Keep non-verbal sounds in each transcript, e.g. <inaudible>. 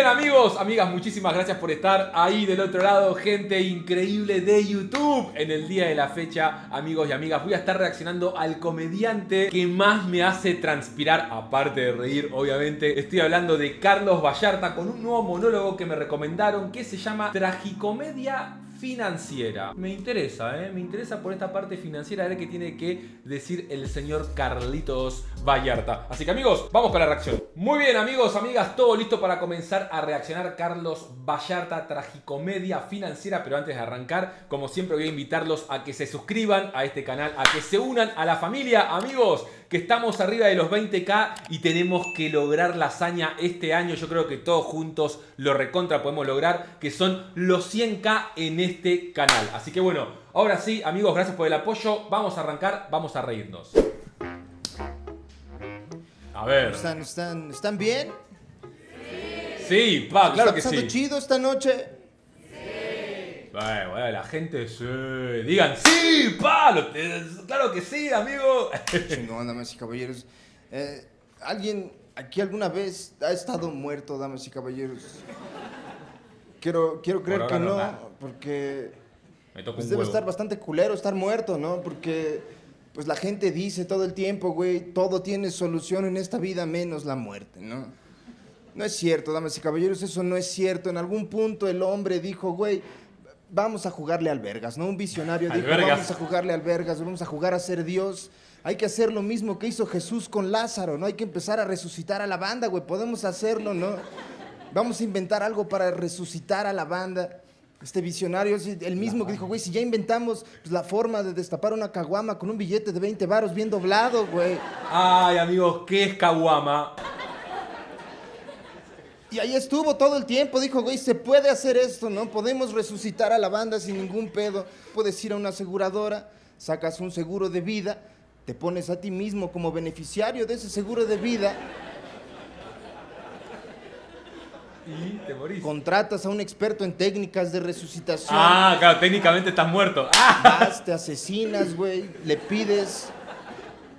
bien amigos, amigas, muchísimas gracias por estar ahí del otro lado, gente increíble de YouTube. En el día de la fecha, amigos y amigas, voy a estar reaccionando al comediante que más me hace transpirar, aparte de reír, obviamente. Estoy hablando de Carlos Vallarta con un nuevo monólogo que me recomendaron que se llama Tragicomedia financiera. Me interesa, ¿eh? Me interesa por esta parte financiera a ver qué tiene que decir el señor Carlitos Vallarta. Así que amigos, vamos con la reacción. Muy bien amigos, amigas, todo listo para comenzar a reaccionar Carlos Vallarta, tragicomedia financiera. Pero antes de arrancar, como siempre voy a invitarlos a que se suscriban a este canal, a que se unan a la familia, amigos que estamos arriba de los 20k y tenemos que lograr la hazaña este año. Yo creo que todos juntos lo recontra podemos lograr, que son los 100k en este canal. Así que bueno, ahora sí, amigos, gracias por el apoyo. Vamos a arrancar, vamos a reírnos. A ver. ¿Están, están, ¿están bien? Sí, pa, claro ¿Está que sí. chido esta noche? Bueno, bueno, la gente sí. Digan, sí, pa, lo- eh, claro que sí, amigo. Chingón, damas y caballeros. Eh, ¿Alguien aquí alguna vez ha estado muerto, damas y caballeros? Quiero, quiero creer que no, no, porque Me toca pues un debe huevo. estar bastante culero estar muerto, ¿no? Porque pues la gente dice todo el tiempo, güey, todo tiene solución en esta vida menos la muerte, ¿no? No es cierto, damas y caballeros, eso no es cierto. En algún punto el hombre dijo, güey, vamos a jugarle al vergas, ¿no? Un visionario dijo, Albergas. vamos a jugarle al vergas, vamos a jugar a ser Dios. Hay que hacer lo mismo que hizo Jesús con Lázaro, ¿no? Hay que empezar a resucitar a la banda, güey. Podemos hacerlo, ¿no? Vamos a inventar algo para resucitar a la banda. Este visionario es el mismo que dijo, güey, si ya inventamos pues, la forma de destapar una caguama con un billete de 20 varos bien doblado, güey. Ay, amigos, ¿qué es Kawama? Y ahí estuvo todo el tiempo, dijo, güey, se puede hacer esto, ¿no? Podemos resucitar a la banda sin ningún pedo. Puedes ir a una aseguradora, sacas un seguro de vida, te pones a ti mismo como beneficiario de ese seguro de vida, Y te morís. contratas a un experto en técnicas de resucitación, Ah, claro, técnicamente estás muerto. Ah. <laughs> vas, te asesinas, güey, le pides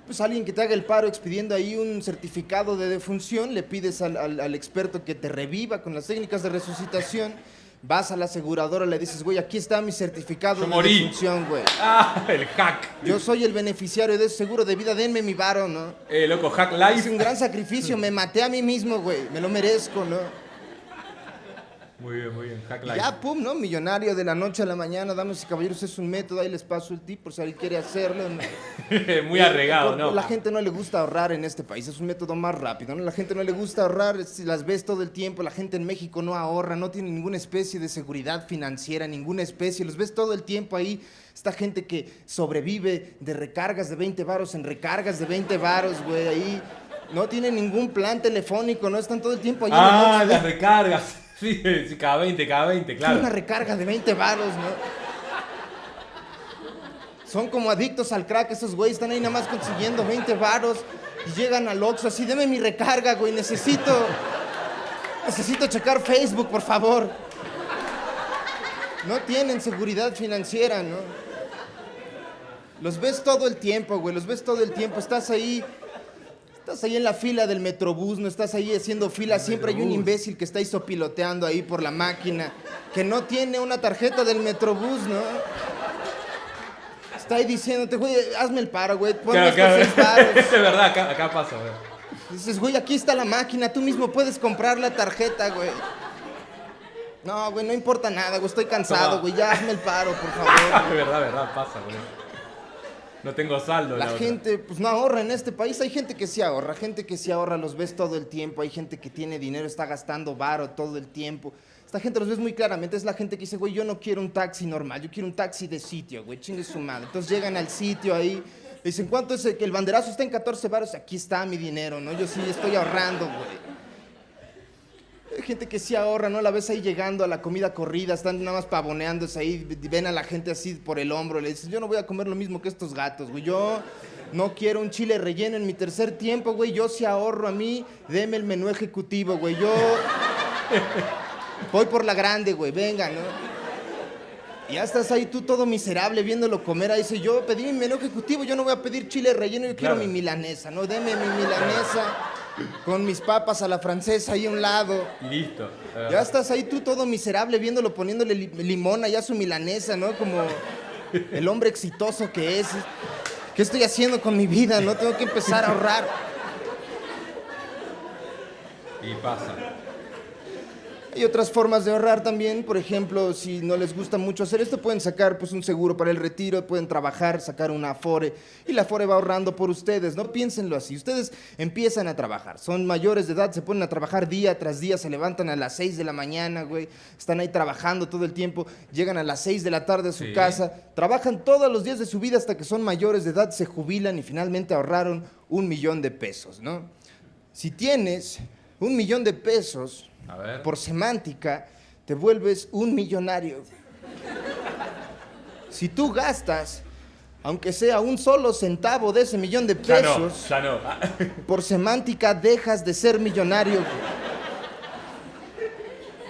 pues alguien que te haga el paro expidiendo ahí un certificado de defunción, le pides al, al- al experto que te reviva con las técnicas de resucitación, vas a la aseguradora, le dices, güey, aquí está mi certificado Yo de morí. defunción, güey. Ah, el hack. Yo soy el beneficiario de ese seguro de vida, denme mi varo, ¿no? Eh, loco, hack Hice un life. gran sacrificio, me maté a mí mismo, güey, me lo merezco, ¿no? Muy bien, muy bien, hack Y life. ya, pum, ¿no? Millonario de la noche a la mañana, damas y caballeros, es un método, ahí les paso el tip por si alguien quiere hacerlo. <laughs> muy arregado, ¿no? La gente no le gusta ahorrar en este país, es un método más rápido, ¿no? La gente no le gusta ahorrar, si las ves todo el tiempo, la gente en México no ahorra, no tiene ninguna especie de seguridad financiera, ninguna especie, los ves todo el tiempo ahí, esta gente que sobrevive de recargas de 20 varos en recargas de 20 varos, güey, ahí no tiene ningún plan telefónico, no están todo el tiempo ahí en Ah, las recargas. Sí, <laughs> sí, cada 20, cada 20, Tiene claro. una recarga de 20 varos, ¿no? Son como adictos al crack, esos güeyes están ahí nada más consiguiendo 20 varos y llegan al Oxxo así, deme mi recarga, güey, necesito, necesito checar Facebook, por favor. No tienen seguridad financiera, ¿no? Los ves todo el tiempo, güey, los ves todo el tiempo, estás ahí, estás ahí en la fila del Metrobús, no estás ahí haciendo fila, siempre hay un imbécil que está ahí sopiloteando ahí por la máquina, que no tiene una tarjeta del Metrobús, ¿no? Está ahí diciéndote, güey, hazme el paro, güey, ponme Claro, estos claro. seis varos. <laughs> Es verdad, acá, acá pasa, güey. Dices, güey, aquí está la máquina, tú mismo puedes comprar la tarjeta, güey. No, güey, no importa nada, güey, estoy cansado, Toma. güey, ya hazme el paro, por <laughs> favor. Es verdad, verdad, pasa, güey. No tengo saldo. La otra. gente, pues no ahorra en este país. Hay gente que sí ahorra, gente que sí ahorra, los ves todo el tiempo. Hay gente que tiene dinero, está gastando varo todo el tiempo. Esta gente los ves muy claramente. Es la gente que dice, güey, yo no quiero un taxi normal, yo quiero un taxi de sitio, güey, chingue su madre. Entonces llegan al sitio ahí, dicen, ¿cuánto es el que el banderazo está en 14 varos? Aquí está mi dinero, ¿no? Yo sí estoy ahorrando, güey. Hay gente que sí ahorra, ¿no? La ves ahí llegando a la comida corrida, están nada más pavoneándose ahí, ven a la gente así por el hombro, le dices, yo no voy a comer lo mismo que estos gatos, güey, yo no quiero un chile relleno en mi tercer tiempo, güey, yo sí ahorro a mí, deme el menú ejecutivo, güey, yo voy por la grande, güey, venga, ¿no? Y ya estás ahí tú todo miserable viéndolo comer, ahí dice, yo pedí mi menú ejecutivo, yo no voy a pedir chile relleno, yo quiero mi milanesa, ¿no? Deme mi milanesa. Con mis papas a la francesa ahí a un lado. Listo. Ya estás ahí tú todo miserable viéndolo poniéndole li- limón allá a su milanesa, ¿no? Como el hombre exitoso que es. ¿Qué estoy haciendo con mi vida? No tengo que empezar a ahorrar. Y pasa. Hay otras formas de ahorrar también, por ejemplo, si no les gusta mucho hacer esto, pueden sacar pues un seguro para el retiro, pueden trabajar, sacar una Afore y la Afore va ahorrando por ustedes, no piénsenlo así. Ustedes empiezan a trabajar, son mayores de edad, se ponen a trabajar día tras día, se levantan a las 6 de la mañana, güey, están ahí trabajando todo el tiempo, llegan a las 6 de la tarde a su Sí. casa, trabajan todos los días de su vida hasta que son mayores de edad, se jubilan y finalmente ahorraron un millón de pesos, ¿no? Si tienes un millón de pesos, A ver. por semántica, te vuelves un millonario. Si tú gastas, aunque sea un solo centavo de ese millón de Ya no, pesos, ya no. Por semántica dejas de ser millonario.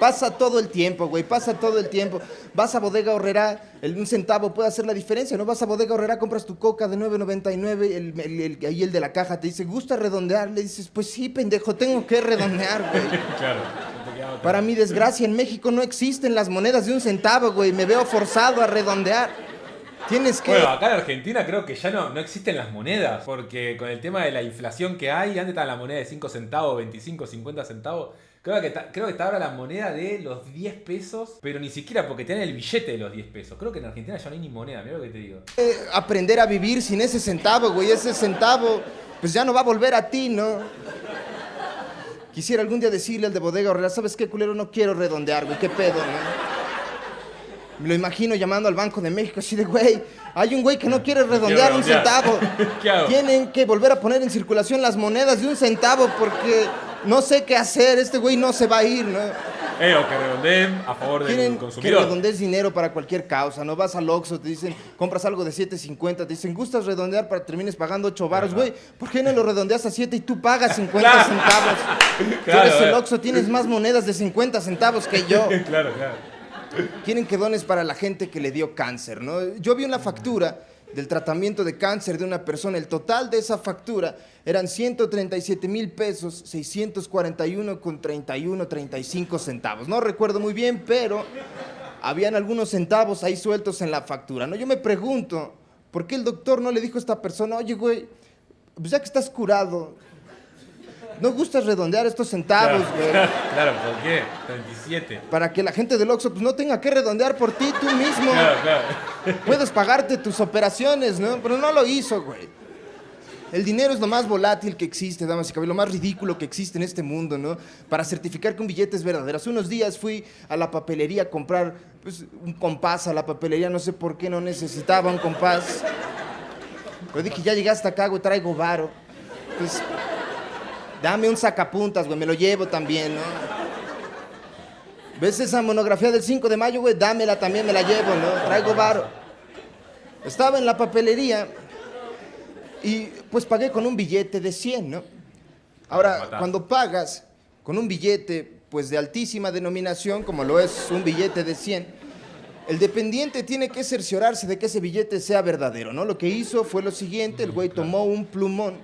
Pasa todo el tiempo, güey, pasa todo el tiempo. Vas a Bodega Horrera, el, un centavo puede hacer la diferencia, ¿no? Vas a Bodega Horrera, compras tu coca de 9.99, el, el, el- ahí el de la caja te dice, ¿gusta redondear? Le dices, pues sí, pendejo, tengo que redondear, güey. <laughs> claro. Para mi desgracia, en México no existen las monedas de un centavo, güey. Me veo forzado a redondear. Tienes que... Bueno, acá en Argentina creo que ya no, no existen las monedas, porque con el tema de la inflación que hay, antes estaba la moneda de 5 centavos, 25, 50 centavos. Creo que, está, creo que está ahora la moneda de los 10 pesos, pero ni siquiera porque tienen el billete de los 10 pesos. Creo que en Argentina ya no hay ni moneda, mira lo que te digo. eh, aprender a vivir sin ese centavo, güey. Ese centavo, pues ya no va a volver a ti, ¿no? Quisiera algún día decirle al de bodega horrera, ¿sabes qué, culero? No quiero redondear, güey. ¿Qué pedo, no? Me lo imagino llamando al Banco de México así de, güey, hay un güey que no quiere redondear un centavo. <laughs> ¿Qué hago? Tienen que volver a poner en circulación las monedas de un centavo porque no sé qué hacer. Este güey no se va a ir, ¿no? Eh, o que redondeen a favor del Quieren que consumidor. redondees dinero para cualquier causa, ¿no? Vas al Oxxo, te dicen, compras algo de 7.50, te dicen, ¿gustas redondear para que termines pagando 8 varos? Ajá. Güey, ¿por qué no lo redondeas a 7 y tú pagas 50 <laughs> Claro. centavos? <laughs> Claro, eres el eh. Oxxo, tienes más monedas de 50 centavos que yo. <laughs> claro, claro. Quieren que dones para la gente que le dio cáncer, ¿no? Yo vi una factura del tratamiento de cáncer de una persona. El total de esa factura eran 137 mil pesos, 641 con 31, 35 centavos. No recuerdo muy bien, pero habían algunos centavos ahí sueltos en la factura, ¿no? Yo me pregunto, ¿por qué el doctor no le dijo a esta persona, oye, güey, pues ya que estás curado, ¿no gustas redondear estos centavos, güey? Claro, <laughs> claro, ¿por qué? 37. Para que la gente del Oxxo pues, no tenga que redondear por ti tú mismo. Claro, claro. Puedes pagarte tus operaciones, ¿no? Pero no lo hizo, güey. El dinero es lo más volátil que existe, damas y caballeros, lo más ridículo que existe en este mundo, ¿no? Para certificar que un billete es verdadero. Hace unos días fui a la papelería a comprar pues, un compás a la papelería, no sé por qué no necesitaba un compás. Pero dije, ya llegué hasta acá, güey, traigo varo. Pues, dame un sacapuntas, güey, me lo llevo también, ¿no? ¿Ves esa monografía del 5 de mayo, güey? Dámela también, me la llevo, ¿no? Traigo varo. Estaba en la papelería y pues pagué con un billete de 100, ¿no? Ahora, cuando pagas con un billete pues de altísima denominación, como lo es un billete de 100, el dependiente tiene que cerciorarse de que ese billete sea verdadero, ¿no? Lo que hizo fue lo siguiente, el güey tomó un plumón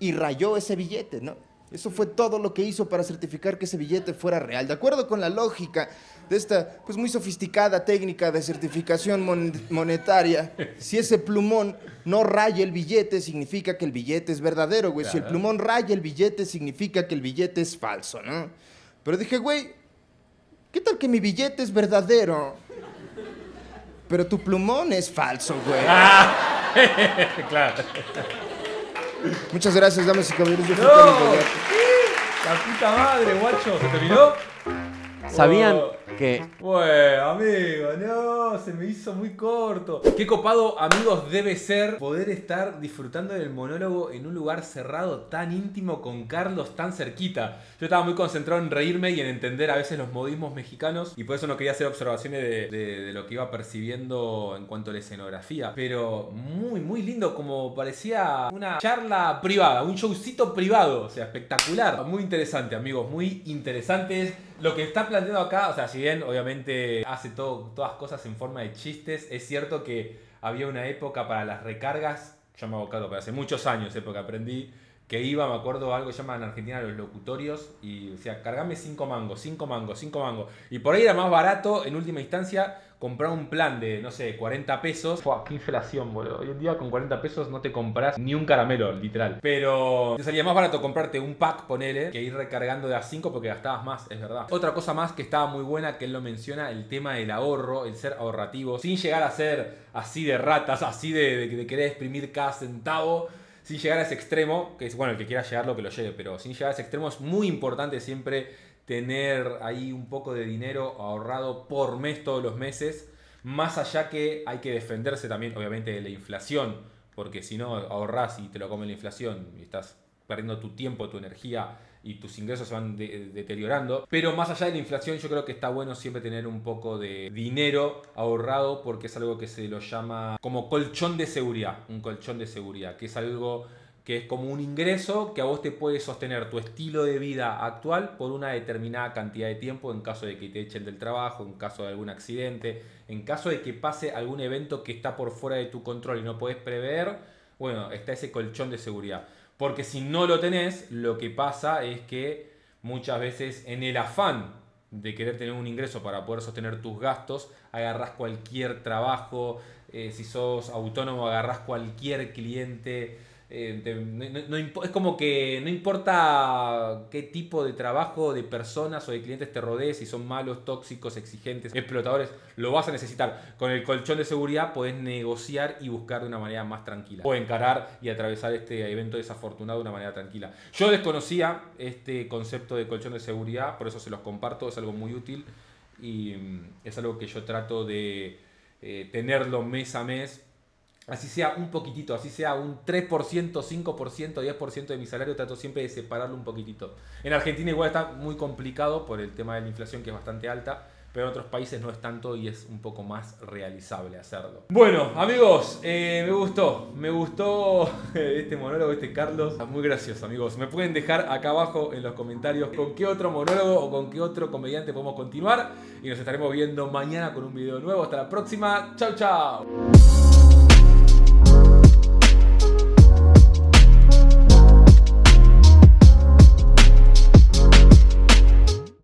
y rayó ese billete, ¿no? Eso fue todo lo que hizo para certificar que ese billete fuera real. De acuerdo con la lógica de esta pues muy sofisticada técnica de certificación mon- monetaria, <laughs> si ese plumón no raya el billete, significa que el billete es verdadero, güey. Si el plumón raya el billete, significa que el billete es falso, ¿no? Pero dije, güey, ¿qué tal que mi billete es verdadero? Pero tu plumón es falso, güey. <laughs> claro. Muchas gracias, damas y caballeros. Yo ¡No! La puta madre, guacho. ¿Se terminó? ¿Sabían Oh. que Bueno, amigo, no, se me hizo muy corto. Qué copado, amigos, debe ser poder estar disfrutando del monólogo en un lugar cerrado tan íntimo con Carlos tan cerquita. Yo estaba muy concentrado en reírme y en entender a veces los modismos mexicanos y por eso no quería hacer observaciones de, de- de lo que iba percibiendo en cuanto a la escenografía. Pero muy, muy lindo, como parecía una charla privada, un showcito privado, o sea, espectacular. Muy interesante, amigos, muy interesantes. Lo que está planteando acá, o sea, si bien obviamente hace todas cosas en forma de chistes, es cierto que había una época para las recargas, yo me hago cargo, pero hace muchos años, época aprendí, que iba, me acuerdo, algo que llaman en Argentina los locutorios, y decía, cargame 5 mangos, 5 mangos, 5 mangos. Y por ahí era más barato, en última instancia, comprar un plan de, no sé, 40 pesos. Fua, qué inflación, boludo. Hoy en día con 40 pesos no te compras ni un caramelo, literal. Pero te salía más barato comprarte un pack, ponele, que ir recargando de a 5 porque gastabas más, es verdad. Otra cosa más que estaba muy buena, que él lo menciona, el tema del ahorro, el ser ahorrativo, sin llegar a ser así de ratas, así de, de, de querer exprimir cada centavo sin llegar a ese extremo, que es bueno, el que quiera llegarlo que lo lleve, pero sin llegar a ese extremo es muy importante siempre tener ahí un poco de dinero ahorrado por mes todos los meses, más allá que hay que defenderse también obviamente de la inflación, porque si no ahorras y te lo come la inflación y estás perdiendo tu tiempo, tu energía y tus ingresos se van deteriorando. Pero más allá de la inflación, yo creo que está bueno siempre tener un poco de dinero ahorrado porque es algo que se lo llama como colchón de seguridad. Un colchón de seguridad, que es algo que es como un ingreso que a vos te puede sostener tu estilo de vida actual por una determinada cantidad de tiempo en caso de que te echen del trabajo, en caso de algún accidente, en caso de que pase algún evento que está por fuera de tu control y no puedes prever, bueno, está ese colchón de seguridad. Porque si no lo tenés, lo que pasa es que muchas veces en el afán de querer tener un ingreso para poder sostener tus gastos, agarras cualquier trabajo, eh, si sos autónomo, agarras cualquier cliente eh, es como que no importa qué tipo de trabajo, de personas o de clientes te rodees, si son malos, tóxicos, exigentes, explotadores, lo vas a necesitar. Con el colchón de seguridad podés negociar y buscar de una manera más tranquila. O encarar y atravesar este evento desafortunado de una manera tranquila. Yo desconocía este concepto de colchón de seguridad, por eso se los comparto, es algo muy útil y mm, es algo que yo trato de eh, tenerlo mes a mes así sea un poquitito, así sea un 3%, 5%, 10% de mi salario, trato siempre de separarlo un poquitito. En Argentina igual está muy complicado por el tema de la inflación que es bastante alta, pero en otros países no es tanto y es un poco más realizable hacerlo. Bueno, amigos, eh, me gustó, me gustó <laughs> este monólogo, este Carlos. Muy gracioso, amigos. Me pueden dejar acá abajo en los comentarios con qué otro monólogo o con qué otro comediante podemos continuar. Y nos estaremos viendo mañana con un video nuevo. Hasta la próxima. Chau, chau.